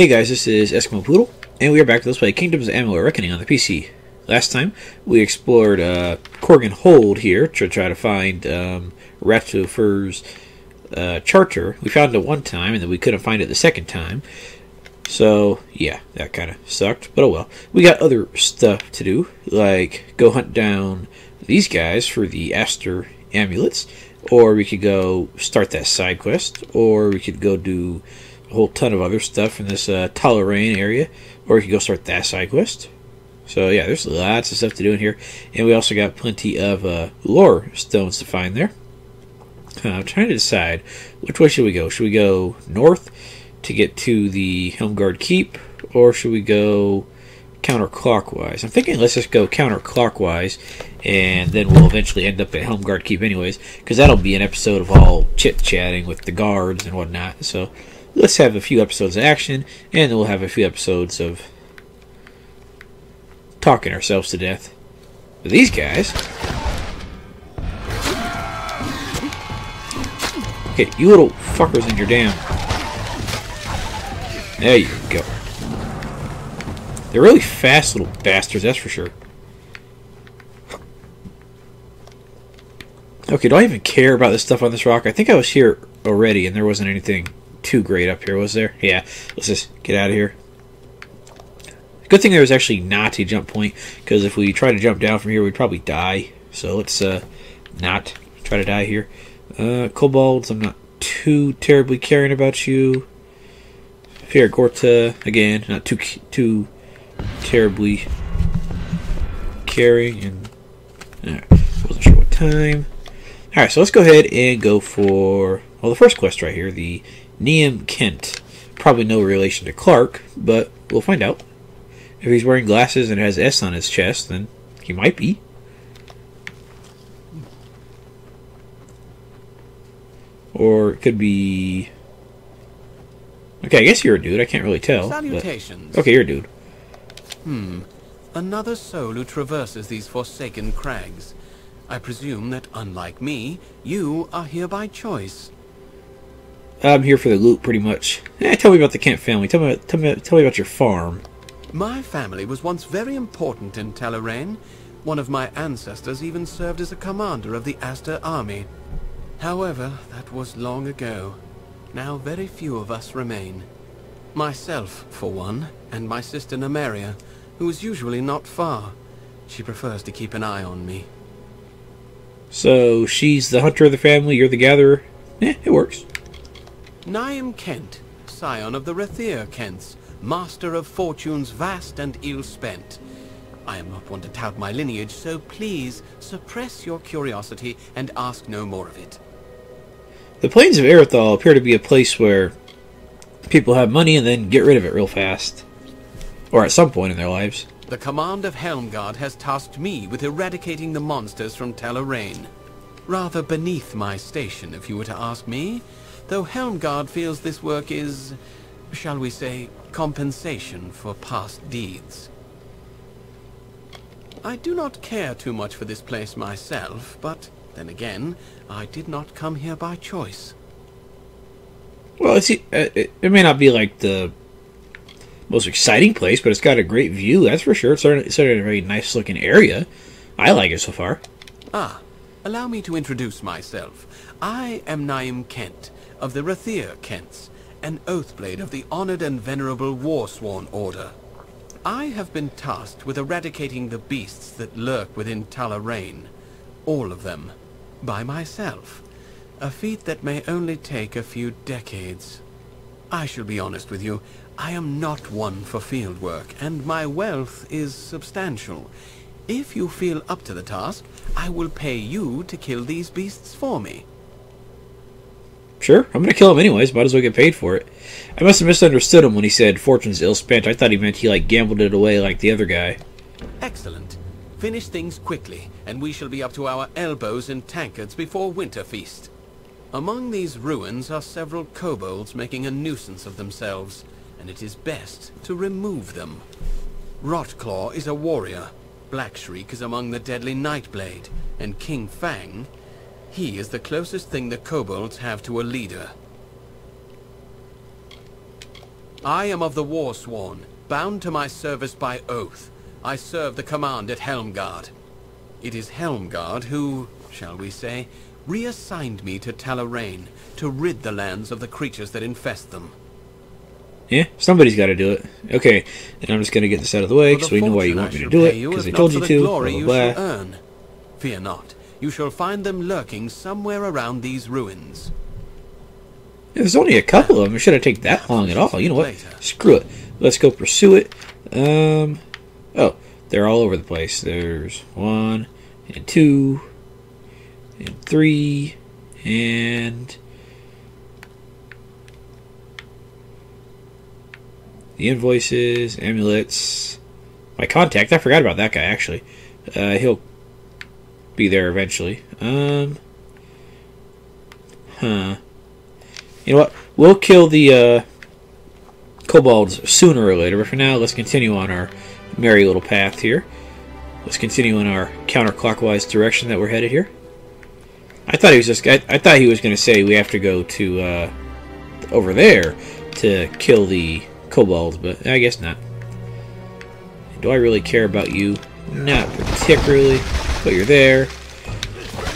Hey guys, this is Eskimo Poodle, and we are back to Let's Play Kingdoms of Amalur Reckoning on the PC. Last time, we explored uh, Korgan Hold here to try to find um, Ratufur's uh, charter. We found it one time, and then we couldn't find it the second time. So, yeah, that kind of sucked, but oh well. We got other stuff to do, like go hunt down these guys for the Aster amulets, or we could go start that side quest, or we could go do a whole ton of other stuff in this uh, area, or you could go start that side quest. So yeah, there's lots of stuff to do in here, and we also got plenty of uh, lore stones to find there. Uh, I'm trying to decide which way should we go. Should we go north to get to the Helmgard Keep, or should we go counterclockwise? I'm thinking let's just go counterclockwise, and then we'll eventually end up at Helmgard Keep anyways, because that'll be an episode of all chit chatting with the guards and whatnot. So let's have a few episodes of action, and then we'll have a few episodes of talking ourselves to death. But these guys. Okay, you little fuckers in your damn. There you go. They're really fast little bastards, that's for sure. Okay, do I even care about this stuff on this rock? I think I was here already and there wasn't anything too great up here, was there? Yeah, let's just get out of here. Good thing there was actually not a jump point, because if we try to jump down from here, we'd probably die. So let's uh, not try to die here. Uh, kobolds, I'm not too terribly caring about you. Fear Gorta, again, not too too terribly caring. And wasn't sure what time. All right, so let's go ahead and go for well the first quest right here, the Neum Kent. Probably no relation to Clark, but we'll find out. If he's wearing glasses and has S on his chest, then he might be. Or it could be. Okay, I guess you're a dude. I can't really tell. Salutations. But... Okay, you're a dude. Hmm. Another soul who traverses these forsaken crags. I presume that, unlike me, you are here by choice. I'm here for the loot, pretty much. Eh, tell me about the Kent family. Tell me, tell me, tell me about your farm. My family was once very important in Tala-Rane. One of my ancestors even served as a commander of the Aster army. However, that was long ago. Now very few of us remain. Myself, for one, and my sister Nemeria, who is usually not far. She prefers to keep an eye on me. So, she's the hunter of the family, you're the gatherer? Eh, it works. Niam Kent, scion of the Rathir Kents, master of fortunes vast and ill-spent. I am not one to tout my lineage, so please suppress your curiosity and ask no more of it. The plains of Erathell appear to be a place where people have money and then get rid of it real fast. Or at some point in their lives. The command of Helmgard has tasked me with eradicating the monsters from Tala-Rane. Rather beneath my station, if you were to ask me, though Helmgard feels this work is, shall we say, compensation for past deeds. I do not care too much for this place myself, but then again, I did not come here by choice. Well, it's, it, it may not be like the most exciting place, but it's got a great view, that's for sure. It's certainly, sort a very nice looking area. I like it so far. Ah, allow me to introduce myself. I am Naim Kent, of the Rathir Kents, an Oathblade of the honored and venerable Warsworn Order. I have been tasked with eradicating the beasts that lurk within Tala-Rane. All of them. By myself. A feat that may only take a few decades. I shall be honest with you, I am not one for field work, and my wealth is substantial. If you feel up to the task, I will pay you to kill these beasts for me. Sure, I'm gonna kill him anyways. Might as well get paid for it. I must have misunderstood him when he said fortune's ill spent. I thought he meant he like gambled it away like the other guy. Excellent. Finish things quickly, and we shall be up to our elbows in tankards before winter feast. Among these ruins are several kobolds making a nuisance of themselves, and it is best to remove them. Rotclaw is a warrior, Blackshriek is among the deadly Nightblade, and King Fang he is the closest thing the kobolds have to a leader. I am of the Warsworn, bound to my service by oath. I serve the command at Helmgard. It is Helmgard who, shall we say, reassigned me to Tala-Rane to rid the lands of the creatures that infest them. Yeah, somebody's got to do it. Okay, and I'm just going to get this out of the way so we know why you want me to do it, because I told you to, blah, blah, you blah. earn. Fear not. You shall find them lurking somewhere around these ruins. Yeah, there's only a couple of them. It shouldn't take that long at all. You know what? Later. Screw it. Let's go pursue it. Um, oh, they're all over the place. There's one, and two, and three, and the invoices, amulets. My contact. I forgot about that guy actually. Uh, he'll be there eventually. Um, huh. You know what? We'll kill the uh, kobolds sooner or later, but for now, let's continue on our merry little path here. Let's continue in our counterclockwise direction that we're headed here. I thought he was just. I, I thought he was going to say we have to go to uh, over there to kill the kobolds, but I guess not. Do I really care about you? Not particularly, but you're there,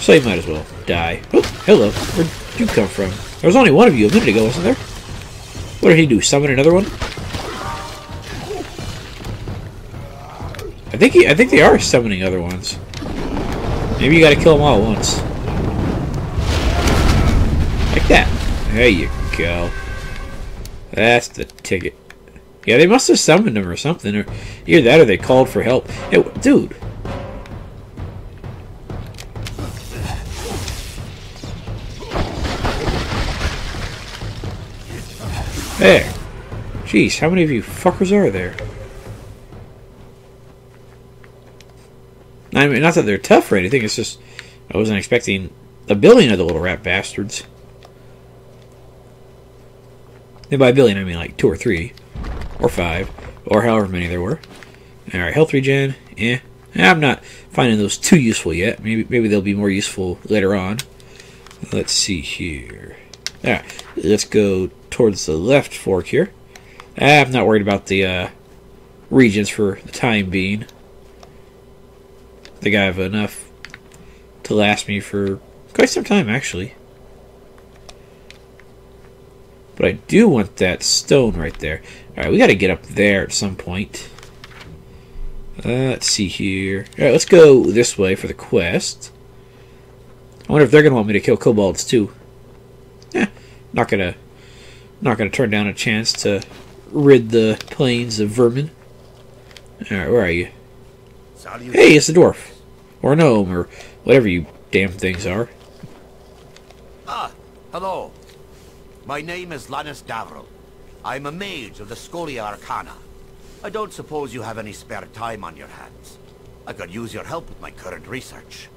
so you might as well die. Oh, hello. Where'd you come from? There was only one of you a minute ago, wasn't there? What did he do? Summon another one? I think he, I think they are summoning other ones. Maybe you got to kill them all at once. Like that. There you go. That's the ticket. Yeah, they must have summoned him or something, or either that or they called for help. Hey, dude. There. Jeez, how many of you fuckers are there? I mean, not that they're tough or anything, it's just I wasn't expecting a billion of the little rat bastards. And by a billion, I mean like two or three, or five, or however many there were. Alright, health regen, eh. I'm not finding those too useful yet. Maybe maybe they'll be more useful later on. Let's see here. Alright, let's go towards the left fork here. Ah, I'm not worried about the uh, regions for the time being. I think I have enough to last me for quite some time, actually. But I do want that stone right there. Alright, we gotta get up there at some point. Uh, let's see here. Alright, let's go this way for the quest. I wonder if they're gonna want me to kill kobolds too. Eh, not gonna not gonna turn down a chance to rid the plains of vermin. Alright, where are you? Hey, it's the dwarf. Or gnome, or whatever you damn things are. Ah, hello. My name is Lannis Davril. I'm a mage of the Scholia Arcana. I don't suppose you have any spare time on your hands. I could use your help with my current research.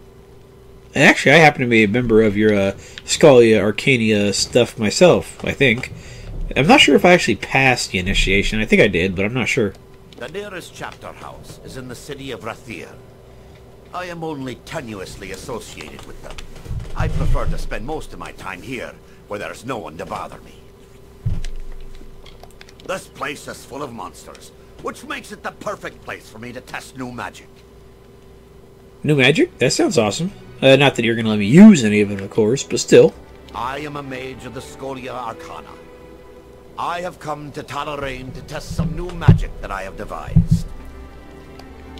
Actually, I happen to be a member of your uh, Scalia Arcania stuff myself, I think. I'm not sure if I actually passed the initiation. I think I did, but I'm not sure. The nearest chapter house is in the city of Rathir. I am only tenuously associated with them. I prefer to spend most of my time here, where there's no one to bother me. This place is full of monsters, which makes it the perfect place for me to test new magic. New magic? That sounds awesome. Uh, not that you're going to let me use any of it, of course, but still. I am a mage of the Scholia Arcana. I have come to Tala-Rane to test some new magic that I have devised.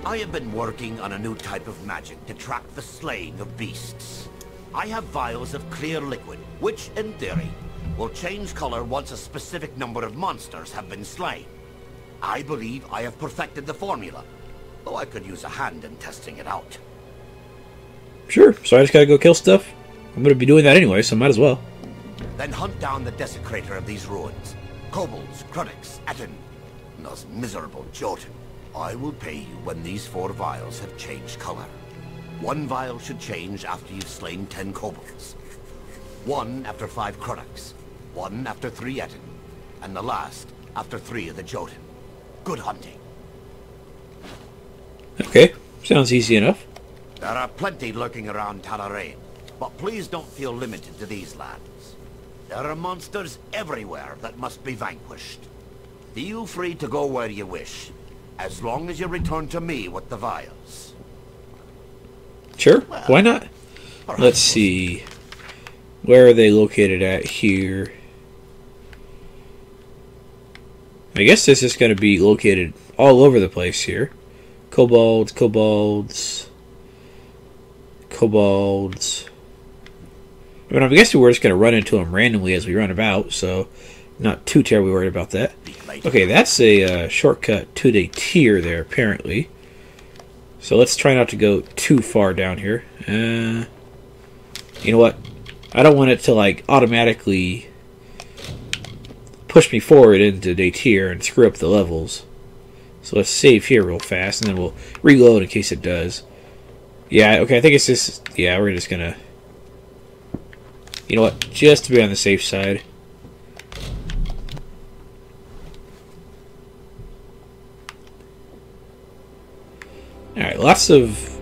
I have been working on a new type of magic to track the slaying of beasts. I have vials of clear liquid, which, in theory, will change color once a specific number of monsters have been slain. I believe I have perfected the formula, though I could use a hand in testing it out. Sure, so I just got to go kill stuff. I'm to be doing that anyway, so might as well. Then hunt down the desecrator of these ruins. Kobolds, Krunix, Etten, and those miserable Jotun. I will pay you when these four vials have changed color. One vial should change after you've slain ten kobolds. One after five Krunix. One after three Etten. And the last after three of the Jotun. Good hunting. Okay, sounds easy enough. There are plenty lurking around Tala-Rane, but please don't feel limited to these lands. There are monsters everywhere that must be vanquished. Feel free to go where you wish, as long as you return to me with the vials. Sure, why not? Let's see. Where are they located at here? I guess this is going to be located all over the place here. Kobolds, kobolds, kobolds. I mean, I'm guessing we're just going to run into them randomly as we run about, so not too terribly worried about that. Okay, that's a uh, shortcut to the tier there, apparently. So let's try not to go too far down here. Uh, you know what? I don't want it to, like, automatically push me forward into day tier and screw up the levels. So let's save here real fast, and then we'll reload in case it does. Yeah, okay, I think it's just... Yeah, we're just gonna... You know what? Just to be on the safe side. Alright, lots of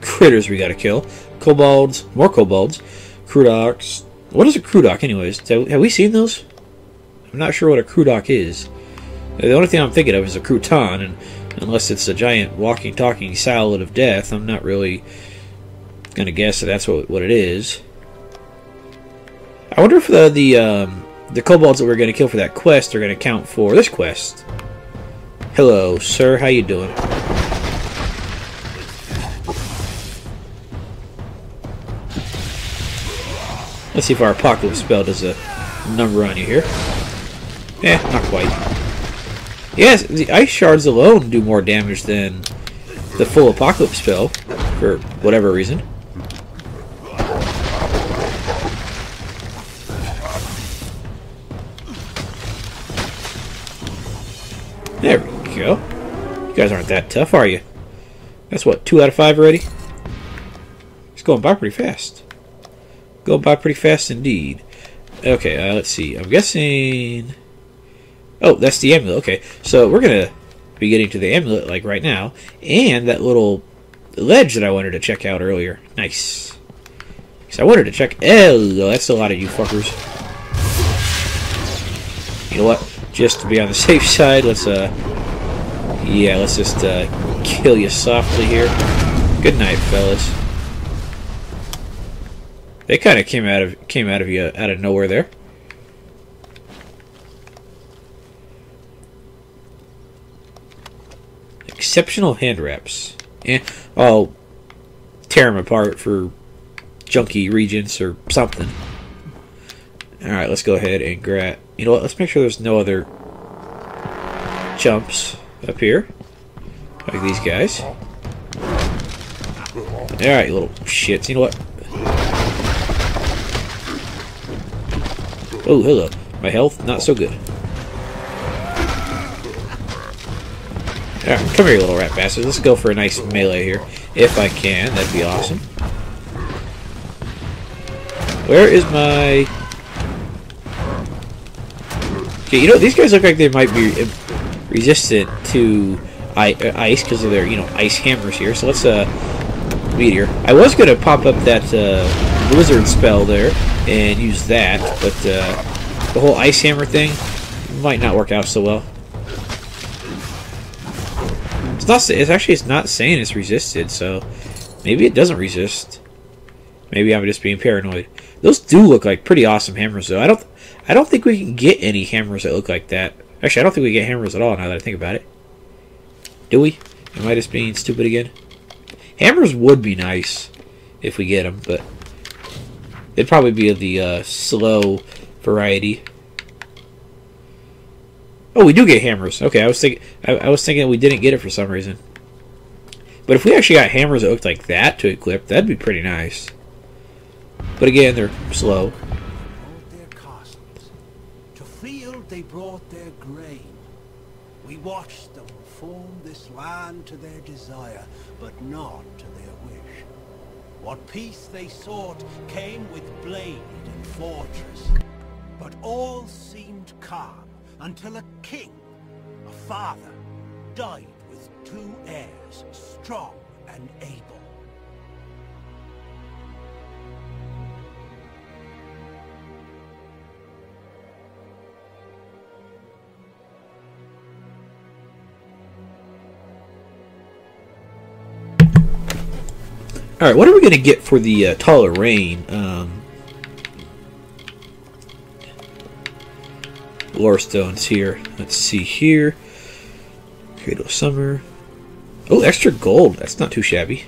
critters we gotta kill. Kobolds, more kobolds, Krudoks. What is a Krudok, anyways? Have we seen those? I'm not sure what a Krudok is. The only thing I'm thinking of is a crouton, and unless it's a giant walking, talking salad of death, I'm not really gonna guess that that's what what it is. I wonder if the the um, the kobolds that we're gonna kill for that quest are gonna count for this quest. Hello, sir. How you doing? Let's see if our apocalypse spell does a number on you here. Eh, not quite. Yes, the ice shards alone do more damage than the full apocalypse spell, for whatever reason. There we go. You guys aren't that tough, are you? That's what, two out of five already? It's going by pretty fast. Going by pretty fast indeed. Okay, uh, let's see. I'm guessing... Oh, that's the amulet. Okay, so we're going to be getting to the amulet, like, right now. And that little ledge that I wanted to check out earlier. Nice. So I wanted to check... Oh, that's a lot of you fuckers. You know what? Just to be on the safe side, let's, uh... Yeah, let's just, uh, kill you softly here. Good night, fellas. They kind of came out of came out of you out of nowhere there. Exceptional hand wraps. Eh, I'll tear them apart for junky reagents or something. Alright, let's go ahead and grab... You know what, let's make sure there's no other jumps up here. Like these guys. Alright, little shits. You know what? Oh, hello. My health, not so good. Alright, come here, little rat bastard. Let's go for a nice melee here. If I can, that'd be awesome. Where is my... Okay, you know, these guys look like they might be resistant to uh, ice because of their, you know, ice hammers here. So let's, uh, meteor. I was going to pop up that, uh, blizzard spell there and use that, but, uh, the whole ice hammer thing might not work out so well. It's not, it's actually, it's not saying it's resisted, so maybe it doesn't resist. Maybe I'm just being paranoid. Those do look like pretty awesome hammers, though. I don't, I don't think we can get any hammers that look like that. Actually, I don't think we get hammers at all now that I think about it. Do we? Am I just being stupid again? Hammers would be nice if we get them, but it'd probably be of the uh, slow variety. Oh, we do get hammers. Okay, I was thinking I, I was thinking we didn't get it for some reason. But if we actually got hammers that looked like that to equip, that'd be pretty nice. But again, they're slow. What peace they sought came with blade and fortress. But all seemed calm until a king, a father, died with two heirs, strong and able. Alright, what are we going to get for the uh, Tala-Rane? Um, lore stones here. Let's see here. Cradle Summer. Oh, extra gold. That's not too shabby.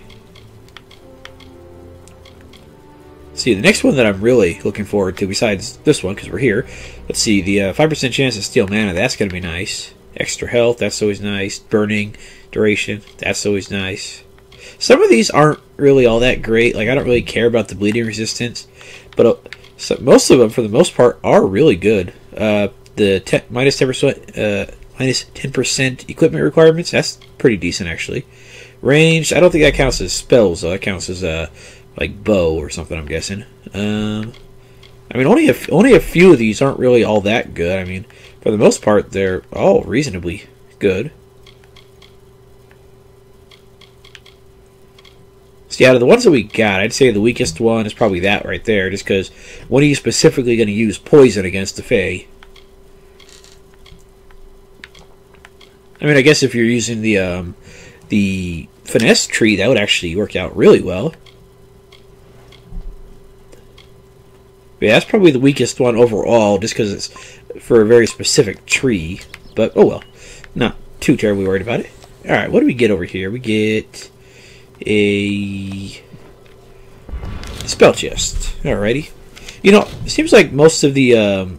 see, the next one that I'm really looking forward to, besides this one, because we're here, let's see, the uh, 5% chance to steal mana, that's going to be nice. Extra health, that's always nice. Burning duration, that's always nice. Some of these aren't really all that great. Like, I don't really care about the bleeding resistance, but uh, so most of them, for the most part, are really good. Uh, the te- minus 10%, uh, minus 10% equipment requirements, that's pretty decent, actually. Range, I don't think that counts as spells, though. That counts as, uh, like bow or something. I'm guessing. Um, I mean, only a, only a few of these aren't really all that good. I mean, for the most part, they're all reasonably good. See, out of the ones that we got, I'd say the weakest one is probably that right there, just because when are you specifically going to use poison against the Fae? I mean, I guess if you're using the um, the finesse tree, that would actually work out really well. yeah, that's probably the weakest one overall, just because it's for a very specific tree. But oh well, not too terribly worried about it. All right, what do we get over here? We get a spell chest. Alrighty. You know, it seems like most of the um,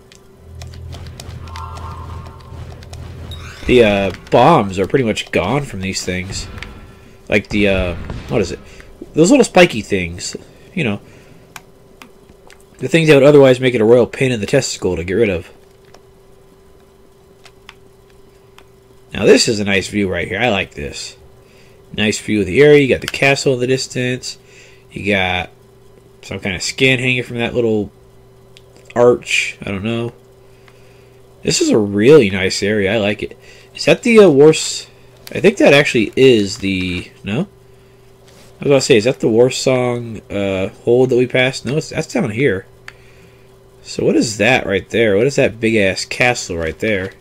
the uh, bombs are pretty much gone from these things. Like the uh, what is it? Those little spiky things. You know, the things that would otherwise make it a royal pain in the testicle to get rid of. Now this is a nice view right here. I like this. Nice view of the area. You got the castle in the distance. You got some kind of skin hanging from that little arch. I don't know. This is a really nice area. I like it. Is that the uh, Wars? I think that actually is the no. I was to say, is that the Warsong uh, hold that we passed? No, that's down here. So what is that right there? What is that big ass castle right there?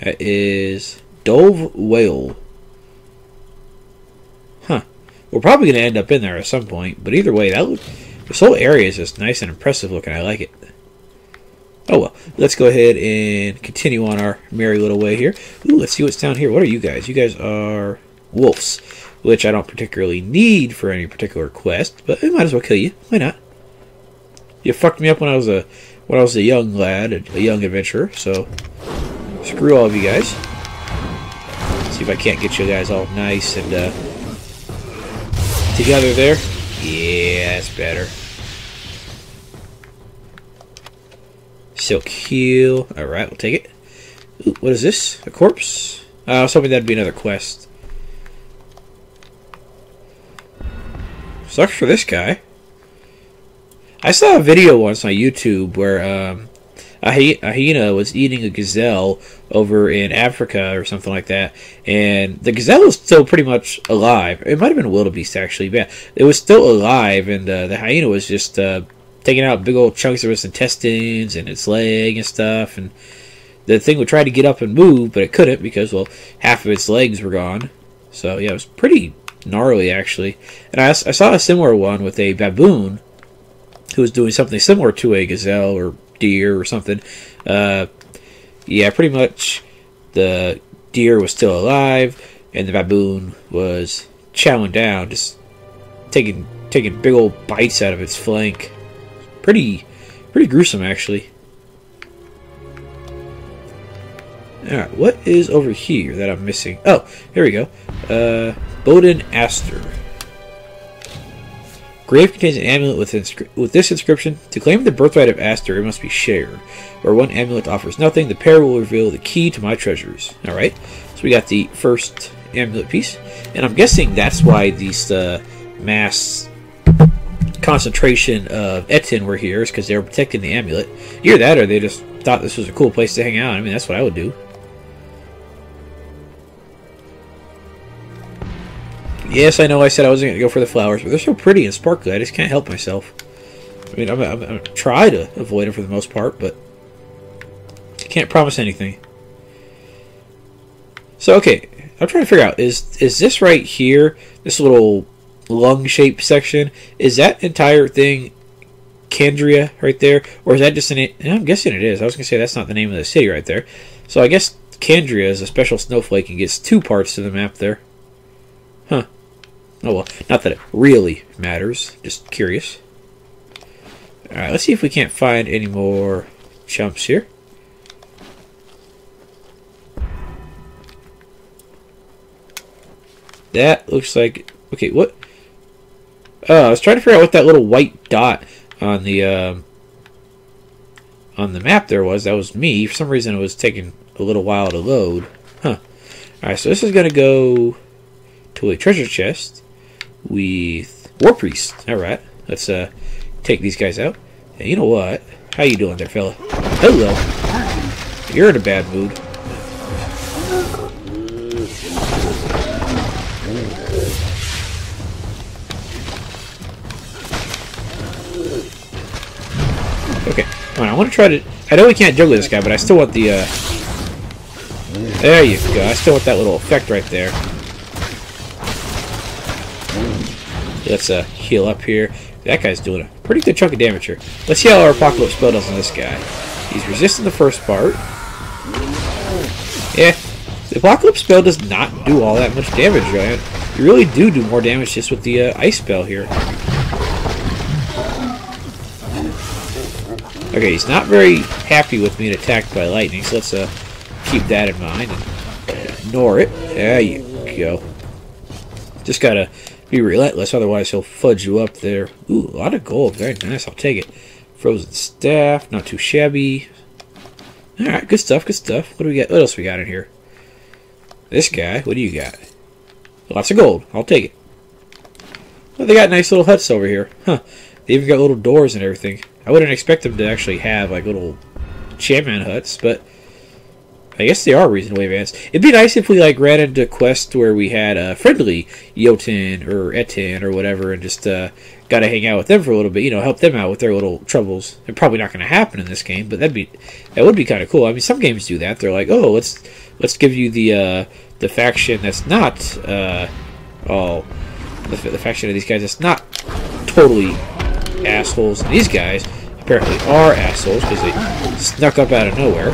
That is Dove Whale. Huh. We're probably going to end up in there at some point, but either way, that look, this whole area is just nice and impressive looking. I like it. Oh well, let's go ahead and continue on our merry little way here. Ooh, let's see what's down here. What are you guys? You guys are wolves, which I don't particularly need for any particular quest, but I might as well kill you. Why not? You fucked me up when I was a when I was a young lad, a young adventurer. So screw all of you guys. See if I can't get you guys all nice and uh, together there. Yeah, that's better. Silk heel. Alright, we'll take it. Ooh, what is this? A corpse? Uh, I was hoping that'd be another quest. Sucks for this guy. I saw a video once on YouTube where um, a, hyena was eating a gazelle over in Africa or something like that, and the gazelle was still pretty much alive. It might have been a wildebeest actually, but it was still alive, and uh, the hyena was just uh, taking out big old chunks of its intestines and its leg and stuff, and the thing would try to get up and move, but it couldn't because well, half of its legs were gone. So yeah, it was pretty gnarly actually. And I, I saw a similar one with a baboon who was doing something similar to a gazelle or deer or something. Uh, yeah, pretty much the deer was still alive, and the baboon was chowing down, just taking taking big old bites out of its flank. Pretty pretty gruesome, actually. Alright, what is over here that I'm missing? Oh, here we go. Uh, Bowden Aster. Grave contains an amulet with, inscri- with this inscription To claim the birthright of Aster, it must be shared. Where one amulet offers nothing, the pair will reveal the key to my treasures. Alright, so we got the first amulet piece. And I'm guessing that's why these uh, mass concentration of Etten were here, is because they were protecting the amulet. Either that, or they just thought this was a cool place to hang out. I mean, that's what I would do. Yes, I know I said I wasn't going to go for the flowers, but they're so pretty and sparkly, I just can't help myself. I mean, I'm, I'm, I'm try to avoid them for the most part, but I can't promise anything. So, okay, I'm trying to figure out, is is this right here, this little lung-shaped section. Is that entire thing Candria right there, or is that just an? I'm guessing it is. I was gonna say that's not the name of the city right there. So I guess Candria is a special snowflake and gets two parts to the map there. Huh. Oh well, not that it really matters. Just curious. Alright, let's see if we can't find any more chumps here. That looks like... Okay, what? Oh, I was trying to figure out what that little white dot on the um, on the map there was. That was me. For some reason, it was taking a little while to load. Huh. Alright, so this is going to go to a treasure chest with War Priest. Alright, let's uh, take these guys out. You know what? How you doing there, fella? Hello. You're in a bad mood. Okay, on, I want to try to... I know we can't juggle this guy, but I still want the... Uh, there you go. I still want that little effect right there. Let's uh, heal up here. That guy's doing a pretty good chunk of damage here. Let's see how our Apocalypse spell does on this guy. He's resisting the first part. Yeah, the Apocalypse spell does not do all that much damage, right? You really do do more damage just with the uh, Ice spell here. Okay, he's not very happy with being attacked by lightning, so let's uh, keep that in mind and ignore it. There you go. Just gotta be relentless, otherwise he'll fudge you up there. Ooh, a lot of gold. Very nice, I'll take it. Frozen staff, not too shabby. Alright, good stuff, good stuff. What do we got? What else we got in here? This guy, what do you got? Lots of gold. I'll take it. Well, they got nice little huts over here. Huh. They even got little doors and everything. I wouldn't expect them to actually have like little shaman huts, but I guess they are reasonably advanced. It'd be nice if we like ran into a quest where we had a friendly Jotun or Etan or whatever, and just uh, got to hang out with them for a little bit. You know, help them out with their little troubles. It's probably not going to happen in this game, but that'd be that would be kind of cool. I mean, some games do that. They're like, oh, let's let's give you the uh, the faction that's not uh, all the, the faction of these guys that's not totally assholes. And these guys apparently are assholes because they snuck up out of nowhere.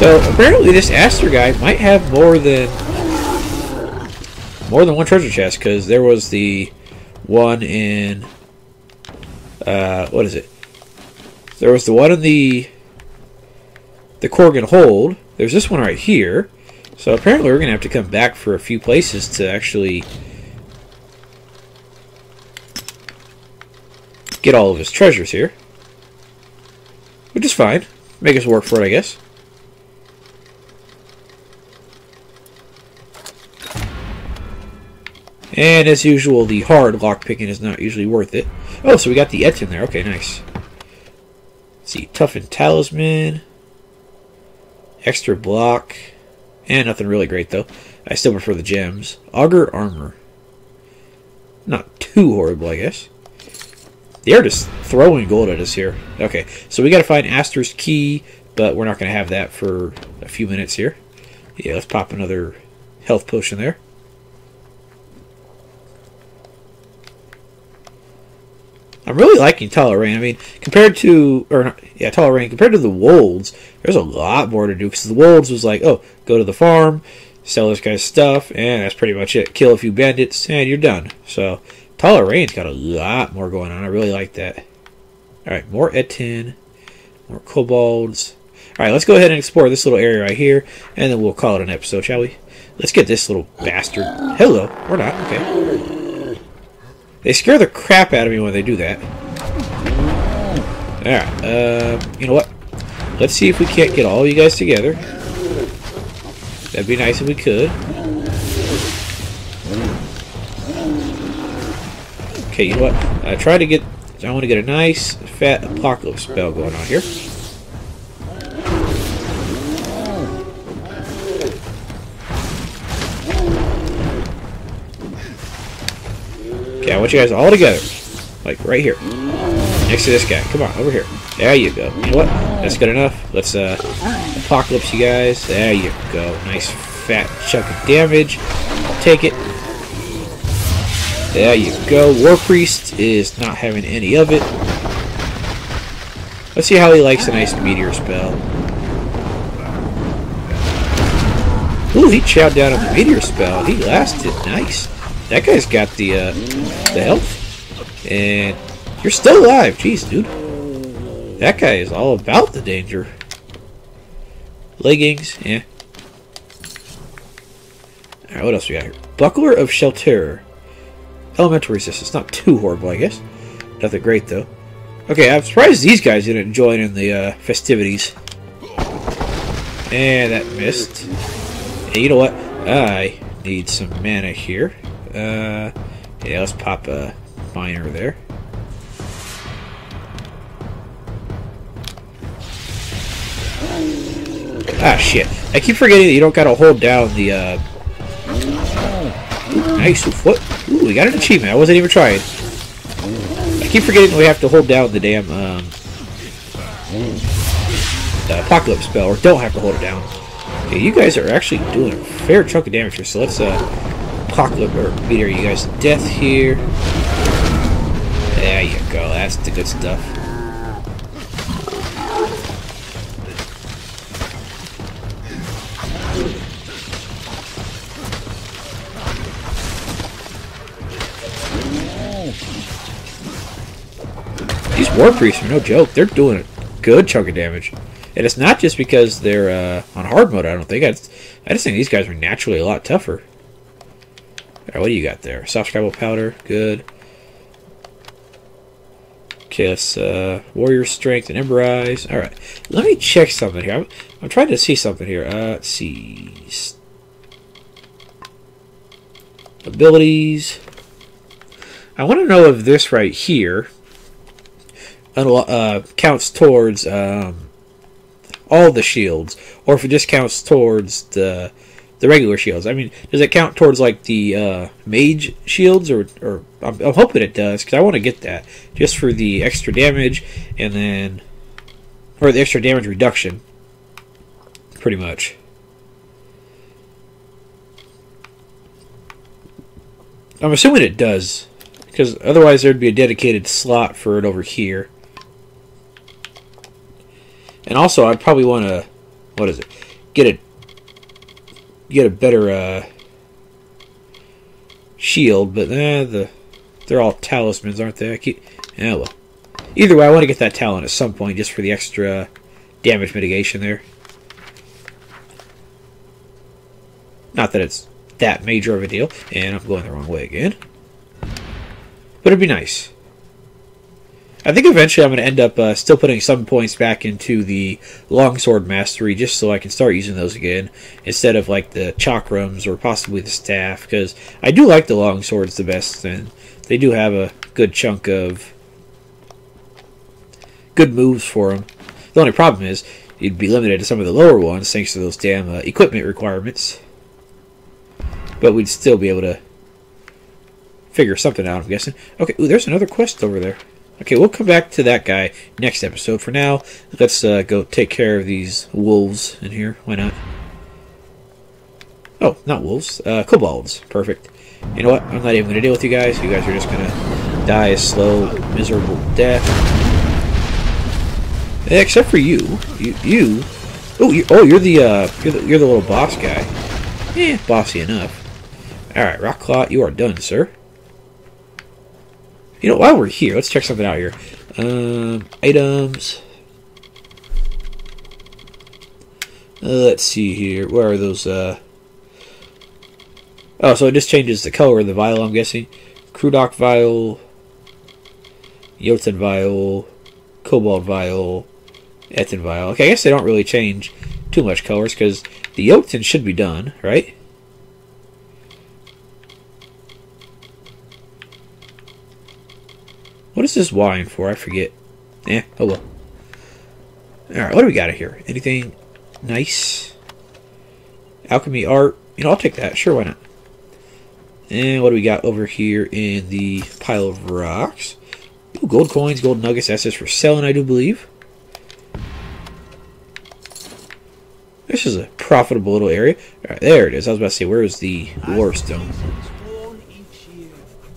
So apparently this Aster guy might have more than more than one treasure chest because there was the one in uh, what is it? There was the one in the the Korgan Hold. There's this one right here. So apparently we're gonna have to come back for a few places to actually get all of his treasures here. Which is fine. Make us work for it, I guess. And as usual, the hard lockpicking is not usually worth it. Oh, so we got the etch in there. Okay, nice. Let's see, Toughened Talisman. Extra block. And nothing really great, though. I still prefer the gems. Augur Armor. Not too horrible, I guess. They're just throwing gold at us here. Okay, so we gotta find Aster's key, but we're not gonna have that for a few minutes here. Yeah, let's pop another health potion there. I'm really liking Tala-Rane. I mean, compared to, or yeah, Tala-Rane, compared to the Wolds, there's a lot more to do. Because the Wolds was like, oh, go to the farm, sell this guy's stuff, and that's pretty much it. Kill a few bandits, and you're done. So, Tala-Rane's got a lot more going on. I really like that. Alright, more Etten, more Kobolds. Alright, let's go ahead and explore this little area right here, and then we'll call it an episode, shall we? Let's get this little bastard. Hello. Or not, okay. They scare the crap out of me when they do that. Alright, uh, you know what? Let's see if we can't get all you guys together. That'd be nice if we could. Okay, you know what? I try to get... I want to get a nice, fat apocalypse spell going on here. I want you guys all together. Like, right here. Next to this guy. Come on, over here. There you go. What? That's good enough. Let's, uh, apocalypse you guys. There you go. Nice fat chunk of damage. Take it. There you go. War Priest is not having any of it. Let's see how he likes a nice meteor spell. Ooh, he chowed down on the meteor spell. He lasted. Nice. That guy's got the uh, the health, and you're still alive. Jeez, dude. That guy is all about the danger. Leggings, yeah. Alright, what else we got here? Buckler of Shelter. Elemental resistance. Not too horrible, I guess. Nothing great, though. Okay, I'm surprised these guys didn't join in the uh, festivities. And that missed. Hey, you know what? I need some mana here. Uh, yeah, let's pop a miner there. Ah, shit. I keep forgetting that you don't gotta hold down the, uh... Nice. What? Ooh, we got an achievement. I wasn't even trying. I keep forgetting we have to hold down the damn, um... The apocalypse spell, or don't have to hold it down. Okay, you guys are actually doing a fair chunk of damage here, so let's, uh... Apocalypse, or meteor you guys to death here. There you go. That's the good stuff. These war priests are no joke. They're doing a good chunk of damage. And it's not just because they're uh, on hard mode, I don't think. I just, I just think these guys are naturally a lot tougher. Alright, what do you got there? Soft scrabble powder, good. Okay, uh, warrior strength and emberize. Alright, let me check something here. I'm, I'm trying to see something here. Uh, let's see. Abilities. I want to know if this right here uh, counts towards um, all the shields, or if it just counts towards the the regular shields. I mean, does it count towards like the uh, mage shields, or or I'm, I'm hoping it does because I want to get that just for the extra damage and then or the extra damage reduction, pretty much. I'm assuming it does, because otherwise there'd be a dedicated slot for it over here. And also, I'd probably want to, what is it, get a get a better uh, shield, but eh, the they're all talismans, aren't they? I keep, yeah, well. Either way, I want to get that talent at some point just for the extra damage mitigation there. Not that it's that major of a deal, and I'm going the wrong way again. But it'd be nice. I think eventually I'm going to end up uh, still putting some points back into the longsword mastery just so I can start using those again instead of like the chakrams or possibly the staff because I do like the longswords the best and they do have a good chunk of good moves for them. The only problem is you'd be limited to some of the lower ones thanks to those damn uh, equipment requirements. But we'd still be able to figure something out, I'm guessing. Okay, ooh, there's another quest over there. Okay, we'll come back to that guy next episode. For now, let's uh, go take care of these wolves in here. Why not? Oh, not wolves. Uh, kobolds. Perfect. You know what? I'm not even going to deal with you guys. You guys are just going to die a slow, miserable death. Except for you. You. you oh, you, oh, you're the, uh, you're the you're the little boss guy. Eh, bossy enough. All right, Rockclaw, you are done, sir. You know, while we're here, let's check something out here. Um, items. Uh, let's see here. Where are those? Uh... Oh, so it just changes the color of the vial, I'm guessing. Krudok vial, Jotun vial, Kobold vial, Etten vial. Okay, I guess they don't really change too much colors because the Jotun should be done, right? What is this wine for? I forget. Eh, oh well. Alright, what do we got here? Anything nice? Alchemy art. You know, I'll take that. Sure, why not? And what do we got over here in the pile of rocks? Ooh, gold coins, gold nuggets. That's just for selling, I do believe. This is a profitable little area. All right, there it is. I was about to say, where is the war the stone? seasons go on each year,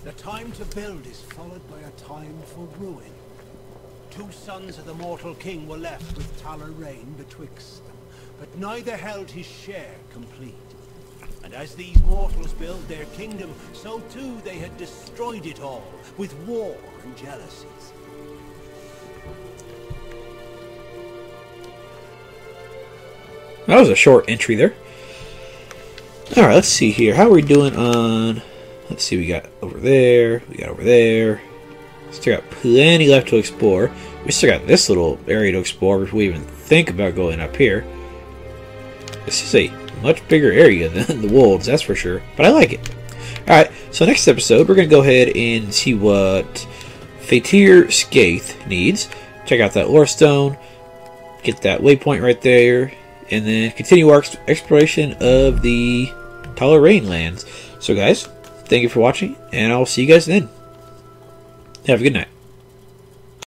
the time to build is followed by a time for ruin. Two sons of the mortal king were left with Tala-Rane betwixt them, but neither held his share complete. And as these mortals built their kingdom, so too they had destroyed it all with war and jealousies. That was a short entry there. All right, let's see here. How are we doing on? Let's see. We got over there. We got over there. Still got plenty left to explore. We still got this little area to explore before we even think about going up here. This is a much bigger area than the wolves, that's for sure. But I like it. All right. So next episode, we're gonna go ahead and see what Fatir Skaith needs. Check out that ore stone. Get that waypoint right there and then continue our exploration of the Tala-Rane lands. So, guys, thank you for watching, and I'll see you guys then. Have a good night.